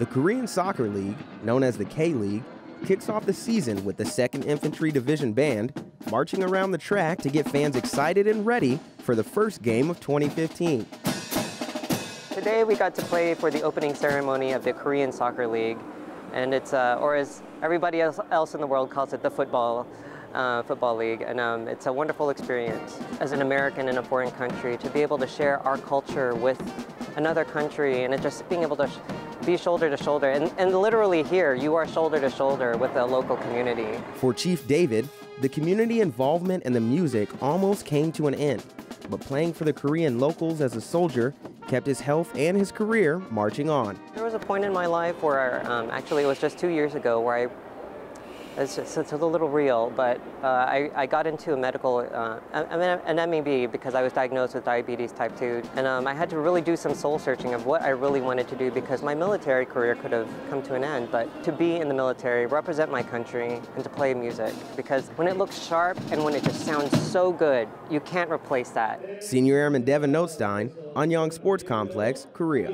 The Korean Soccer League, known as the K League, kicks off the season with the 2nd Infantry Division Band marching around the track to get fans excited and ready for the first game of 2015. Today we got to play for the opening ceremony of the Korean Soccer League, and it's, uh, or as everybody else, else in the world calls it, the football uh, football league, and um, it's a wonderful experience as an American in a foreign country to be able to share our culture with another country, and it just being able to be shoulder to shoulder, and, and literally here you are shoulder to shoulder with the local community. For Chief David, the community involvement and the music almost came to an end, but playing for the Korean locals as a soldier kept his health and his career marching on. There was a point in my life where, um, actually it was just two years ago, where I it's, just, it's a little real, but uh, I, I, got into a medical, uh, an MEB because I was diagnosed with diabetes type 2. And um, I had to really do some soul searching of what I really wanted to do because my military career could have come to an end. But to be in the military, represent my country, and to play music. Because when it looks sharp and when it just sounds so good, you can't replace that. Senior Airman Devin Nothstine, Anyang Sports Complex, Korea.